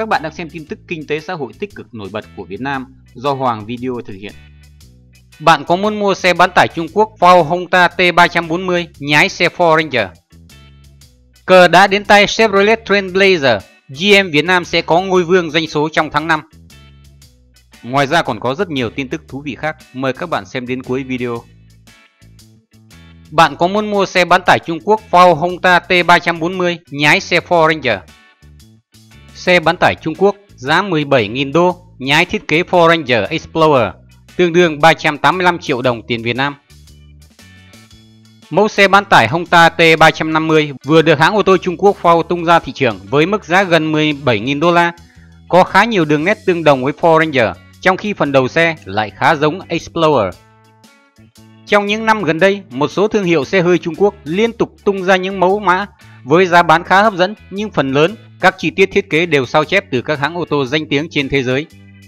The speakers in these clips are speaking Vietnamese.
Các bạn đang xem tin tức kinh tế xã hội tích cực nổi bật của Việt Nam do Hoàng Video thực hiện. Bạn có muốn mua xe bán tải Trung Quốc Ford Honda T340 nhái xe Ford Ranger? Cờ đã đến tay Chevrolet Trailblazer, GM Việt Nam sẽ có ngôi vương doanh số trong tháng 5. Ngoài ra còn có rất nhiều tin tức thú vị khác, mời các bạn xem đến cuối video. Bạn có muốn mua xe bán tải Trung Quốc Ford Honda T340 nhái xe Ford Ranger? Xe bán tải Trung Quốc giá 17.000 đô, nhái thiết kế Ford Ranger Explorer, tương đương 385 triệu đồng tiền Việt Nam. Mẫu xe bán tải Honda T350 vừa được hãng ô tô Trung Quốc Ford tung ra thị trường với mức giá gần 17.000 đô la, có khá nhiều đường nét tương đồng với Ford Ranger, trong khi phần đầu xe lại khá giống Explorer. Trong những năm gần đây, một số thương hiệu xe hơi Trung Quốc liên tục tung ra những mẫu mã với giá bán khá hấp dẫn nhưng phần lớn các chi tiết thiết kế đều sao chép từ các hãng ô tô danh tiếng trên thế giới.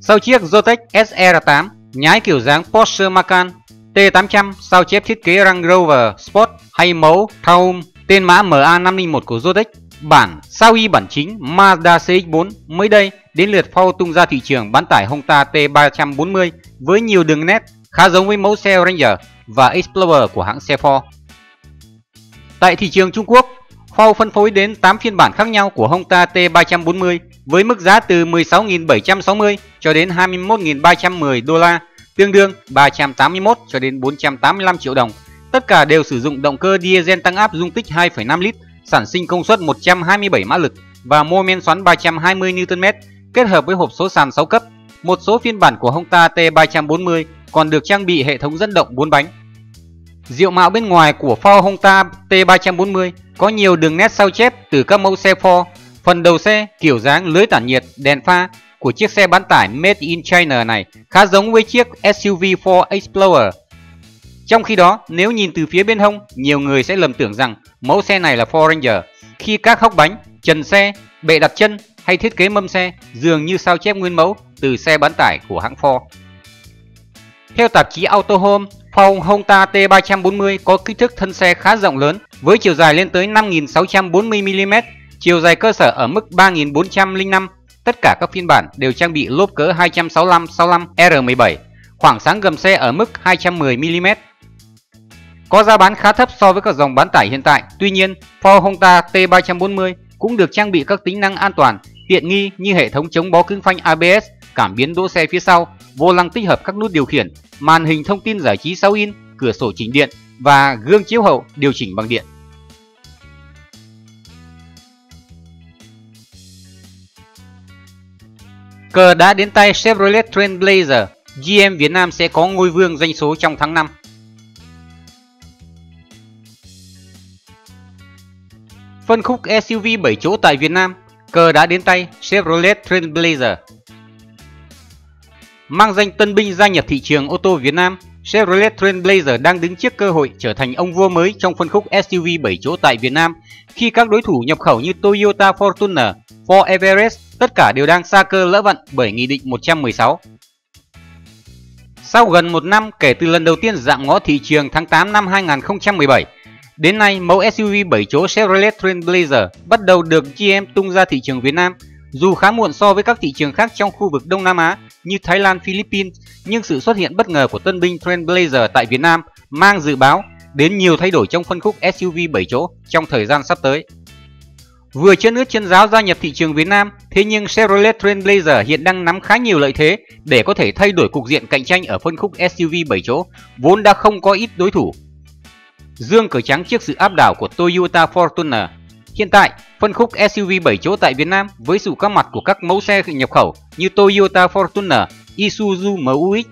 Sau chiếc Zotec SR8, nhái kiểu dáng Porsche Macan, T800 sao chép thiết kế Range Rover Sport hay mẫu Taum tên mã MA501 của Zotec, bản sao y bản chính Mazda CX-4 mới đây đến lượt phao tung ra thị trường bán tải Honda T340 với nhiều đường nét khá giống với mẫu xe Ranger và Explorer của hãng xe Ford. Tại thị trường Trung Quốc, Ford phân phối đến 8 phiên bản khác nhau của Honda T340 với mức giá từ 16.760 cho đến 21.310 đô la, tương đương 381 cho đến 485 triệu đồng. Tất cả đều sử dụng động cơ diesel tăng áp dung tích 2,5 lít, sản sinh công suất 127 mã lực và mô men xoắn 320 Nm kết hợp với hộp số sàn 6 cấp. Một số phiên bản của Honda T340 còn được trang bị hệ thống dẫn động 4 bánh. Diệu mạo bên ngoài của Ford Honda T340 có nhiều đường nét sao chép từ các mẫu xe Ford. Phần đầu xe, kiểu dáng lưới tản nhiệt, đèn pha của chiếc xe bán tải Made in China này khá giống với chiếc SUV Ford Explorer. Trong khi đó, nếu nhìn từ phía bên hông, nhiều người sẽ lầm tưởng rằng mẫu xe này là Ford Ranger khi các hốc bánh, trần xe, bệ đặt chân hay thiết kế mâm xe dường như sao chép nguyên mẫu từ xe bán tải của hãng Ford. Theo tạp chí Auto Home, Phong Honda T340 có kích thước thân xe khá rộng lớn với chiều dài lên tới 5.640mm, chiều dài cơ sở ở mức 3.405. Tất cả các phiên bản đều trang bị lốp cỡ 265-65 R17, khoảng sáng gầm xe ở mức 210mm. Có giá bán khá thấp so với các dòng bán tải hiện tại, tuy nhiên Ford Honda T340 cũng được trang bị các tính năng an toàn, tiện nghi như hệ thống chống bó cứng phanh ABS, cảm biến đỗ xe phía sau, vô lăng tích hợp các nút điều khiển, màn hình thông tin giải trí 6 in, cửa sổ chỉnh điện và gương chiếu hậu điều chỉnh bằng điện. Cờ đã đến tay Chevrolet Trailblazer, GM Việt Nam sẽ có ngôi vương doanh số trong tháng 5. Phân khúc SUV 7 chỗ tại Việt Nam, cờ đã đến tay Chevrolet Trailblazer. Mang danh tân binh gia nhập thị trường ô tô Việt Nam, Chevrolet Trailblazer đang đứng trước cơ hội trở thành ông vua mới trong phân khúc SUV 7 chỗ tại Việt Nam khi các đối thủ nhập khẩu như Toyota Fortuner, Ford Everest tất cả đều đang xa cơ lỡ vận bởi Nghị định 116. Sau gần một năm kể từ lần đầu tiên dạng ngõ thị trường tháng 8 năm 2017, đến nay mẫu SUV 7 chỗ Chevrolet Trailblazer bắt đầu được GM tung ra thị trường Việt Nam dù khá muộn so với các thị trường khác trong khu vực Đông Nam Á như Thái Lan, Philippines, nhưng sự xuất hiện bất ngờ của tân binh Trailblazer tại Việt Nam mang dự báo đến nhiều thay đổi trong phân khúc SUV 7 chỗ trong thời gian sắp tới. Vừa chân ướt chân giáo gia nhập thị trường Việt Nam, thế nhưng Chevrolet Trailblazer hiện đang nắm khá nhiều lợi thế để có thể thay đổi cục diện cạnh tranh ở phân khúc SUV 7 chỗ, vốn đã không có ít đối thủ. Dương cờ trắng trước sự áp đảo của Toyota Fortuner Hiện tại, phân khúc SUV 7 chỗ tại Việt Nam với sự góp mặt của các mẫu xe nhập khẩu như Toyota Fortuner, Isuzu MU-X,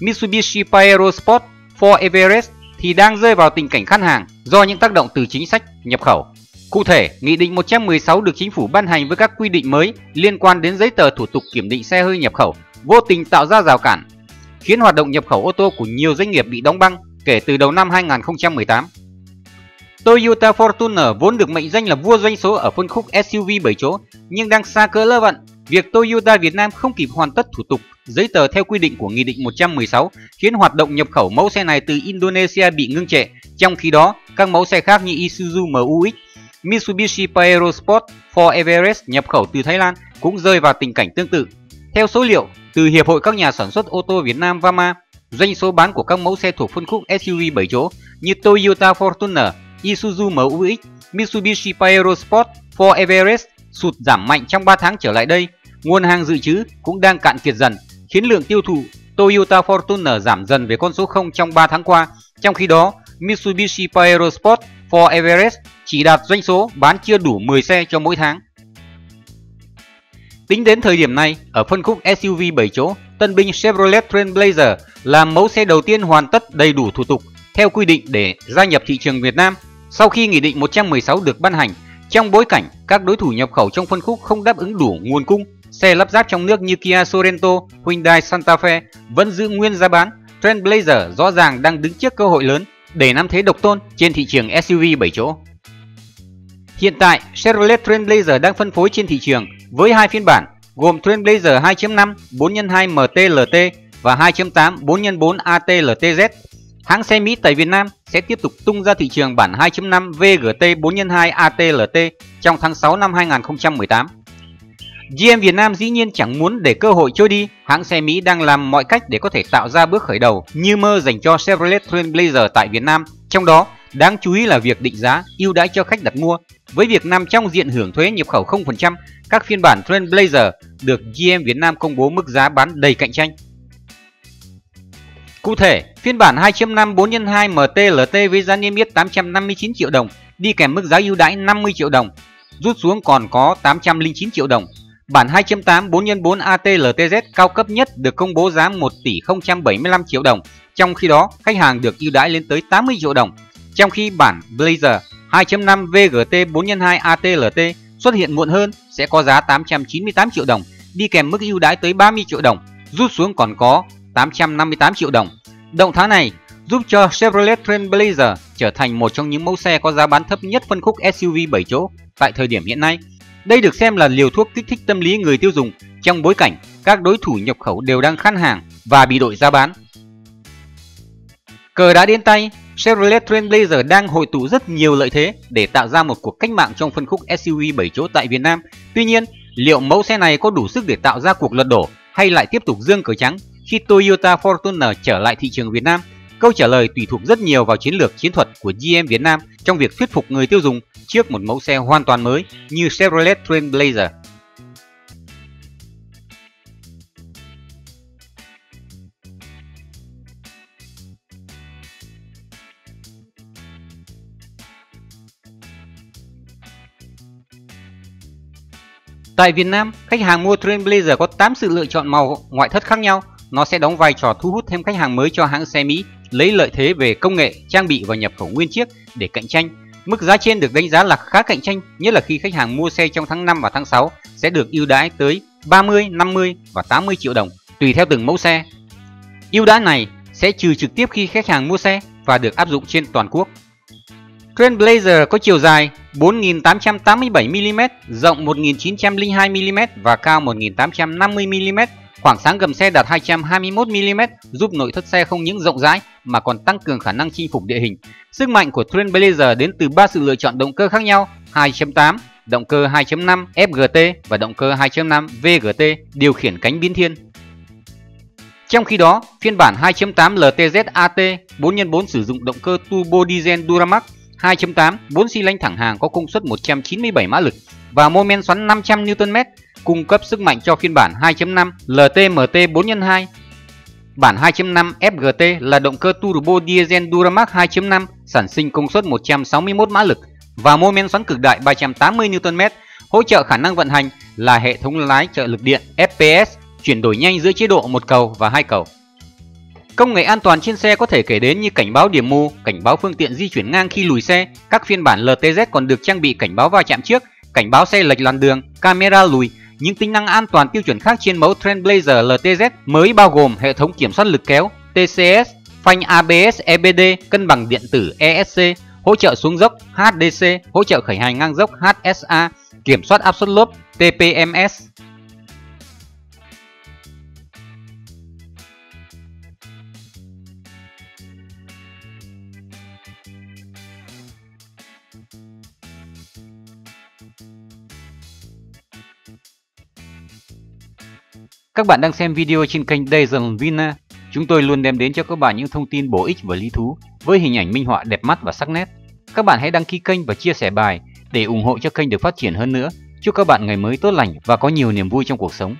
Mitsubishi Pajero Sport, Ford Everest thì đang rơi vào tình cảnh khăn hàng do những tác động từ chính sách nhập khẩu. Cụ thể, Nghị định 116 được chính phủ ban hành với các quy định mới liên quan đến giấy tờ thủ tục kiểm định xe hơi nhập khẩu, vô tình tạo ra rào cản, khiến hoạt động nhập khẩu ô tô của nhiều doanh nghiệp bị đóng băng kể từ đầu năm 2018. Toyota Fortuner vốn được mệnh danh là vua doanh số ở phân khúc SUV 7 chỗ nhưng đang xa cỡ lơ vận. Việc Toyota Việt Nam không kịp hoàn tất thủ tục giấy tờ theo quy định của Nghị định 116 khiến hoạt động nhập khẩu mẫu xe này từ Indonesia bị ngưng trệ. Trong khi đó, các mẫu xe khác như Isuzu MU-X, Mitsubishi Pajero Sport, Ford Everest nhập khẩu từ Thái Lan cũng rơi vào tình cảnh tương tự. Theo số liệu từ Hiệp hội các nhà sản xuất ô tô Việt Nam VAMA, doanh số bán của các mẫu xe thuộc phân khúc SUV 7 chỗ như Toyota Fortuner, Isuzu MUX, Mitsubishi Pajero Sport, Ford Everest sụt giảm mạnh trong 3 tháng trở lại đây. Nguồn hàng dự trữ cũng đang cạn kiệt dần, khiến lượng tiêu thụ Toyota Fortuner giảm dần về con số 0 trong 3 tháng qua. Trong khi đó, Mitsubishi Pajero Sport, Ford Everest chỉ đạt doanh số bán chưa đủ 10 xe cho mỗi tháng. Tính đến thời điểm này, ở phân khúc SUV 7 chỗ, tân binh Chevrolet Trailblazer là mẫu xe đầu tiên hoàn tất đầy đủ thủ tục theo quy định để gia nhập thị trường Việt Nam. Sau khi Nghị định 116 được ban hành, trong bối cảnh các đối thủ nhập khẩu trong phân khúc không đáp ứng đủ nguồn cung, xe lắp ráp trong nước như Kia Sorento, Hyundai Santa Fe vẫn giữ nguyên giá bán, Trendblazer rõ ràng đang đứng trước cơ hội lớn để nắm thế độc tôn trên thị trường SUV 7 chỗ. Hiện tại, Chevrolet Trailblazer đang phân phối trên thị trường với hai phiên bản gồm Trailblazer 2.5 4x2 MT-LT và 2.8 4x4 AT-LTZ. Hãng xe Mỹ tại Việt Nam sẽ tiếp tục tung ra thị trường bản 2.5 VGT 4x2 ATLT trong tháng 6 năm 2018. GM Việt Nam dĩ nhiên chẳng muốn để cơ hội trôi đi, hãng xe Mỹ đang làm mọi cách để có thể tạo ra bước khởi đầu như mơ dành cho Chevrolet Trailblazer tại Việt Nam. Trong đó, đáng chú ý là việc định giá ưu đãi cho khách đặt mua. Với việc nằm trong diện hưởng thuế nhập khẩu 0%, các phiên bản Trailblazer được GM Việt Nam công bố mức giá bán đầy cạnh tranh. Cụ thể, phiên bản 2.5 4x2 MT-LT với giá niêm yết 859 triệu đồng, đi kèm mức giá ưu đãi 50 triệu đồng, rút xuống còn có 809 triệu đồng. Bản 2.8 4x4 AT-LTZ cao cấp nhất được công bố giá 1 tỷ 075 triệu đồng, trong khi đó khách hàng được ưu đãi lên tới 80 triệu đồng. Trong khi bản Blazer 2.5 VGT 4x2 AT-LT xuất hiện muộn hơn sẽ có giá 898 triệu đồng, đi kèm mức ưu đãi tới 30 triệu đồng, rút xuống còn có 858 triệu đồng. Động thái này giúp cho Chevrolet Trailblazer trở thành một trong những mẫu xe có giá bán thấp nhất phân khúc SUV 7 chỗ tại thời điểm hiện nay. Đây được xem là liều thuốc kích thích tâm lý người tiêu dùng trong bối cảnh các đối thủ nhập khẩu đều đang khăn hàng và bị đội giá bán. Cờ đã đến tay, Chevrolet Trailblazer đang hội tụ rất nhiều lợi thế để tạo ra một cuộc cách mạng trong phân khúc SUV 7 chỗ tại Việt Nam. Tuy nhiên, liệu mẫu xe này có đủ sức để tạo ra cuộc lật đổ hay lại tiếp tục dương cờ trắng khi Toyota Fortuner trở lại thị trường Việt Nam? Câu trả lời tùy thuộc rất nhiều vào chiến lược chiến thuật của GM Việt Nam trong việc thuyết phục người tiêu dùng trước một mẫu xe hoàn toàn mới như Chevrolet Trailblazer. Tại Việt Nam, khách hàng mua Trailblazer có 8 sự lựa chọn màu ngoại thất khác nhau. Nó sẽ đóng vai trò thu hút thêm khách hàng mới cho hãng xe Mỹ, lấy lợi thế về công nghệ, trang bị và nhập khẩu nguyên chiếc để cạnh tranh. Mức giá trên được đánh giá là khá cạnh tranh, nhất là khi khách hàng mua xe trong tháng 5 và tháng 6 sẽ được ưu đãi tới 30, 50 và 80 triệu đồng tùy theo từng mẫu xe. Ưu đãi này sẽ trừ trực tiếp khi khách hàng mua xe và được áp dụng trên toàn quốc. Trailblazer có chiều dài 4.887mm, rộng 1.902mm và cao 1.850mm. Khoảng sáng gầm xe đạt 221mm, giúp nội thất xe không những rộng rãi mà còn tăng cường khả năng chinh phục địa hình. Sức mạnh của Trailblazer đến từ ba sự lựa chọn động cơ khác nhau: 2.8, động cơ 2.5 FGT và động cơ 2.5 VGT điều khiển cánh biến thiên. Trong khi đó, phiên bản 2.8 LTZ AT 4x4 sử dụng động cơ turbo diesel Duramax 2.8, 4 xi lanh thẳng hàng có công suất 197 mã lực và mô men xoắn 500 Nm, cung cấp sức mạnh cho phiên bản 2.5 LTMT 4x2. Bản 2.5 FGT là động cơ turbo diesel Duramax 2.5 sản sinh công suất 161 mã lực và mô men xoắn cực đại 380 Nm, hỗ trợ khả năng vận hành là hệ thống lái trợ lực điện FPS, chuyển đổi nhanh giữa chế độ một cầu và hai cầu. Công nghệ an toàn trên xe có thể kể đến như cảnh báo điểm mù, cảnh báo phương tiện di chuyển ngang khi lùi xe. Các phiên bản LTZ còn được trang bị cảnh báo va chạm trước, cảnh báo xe lệch làn đường, camera lùi. Những tính năng an toàn tiêu chuẩn khác trên mẫu Trendblazer LTZ mới bao gồm hệ thống kiểm soát lực kéo TCS, phanh ABS EBD, cân bằng điện tử ESC, hỗ trợ xuống dốc HDC, hỗ trợ khởi hành ngang dốc HSA, kiểm soát áp suất lốp TPMS. Các bạn đang xem video trên kênh Dazen Vina. Chúng tôi luôn đem đến cho các bạn những thông tin bổ ích và lý thú với hình ảnh minh họa đẹp mắt và sắc nét. Các bạn hãy đăng ký kênh và chia sẻ bài để ủng hộ cho kênh được phát triển hơn nữa. Chúc các bạn ngày mới tốt lành và có nhiều niềm vui trong cuộc sống.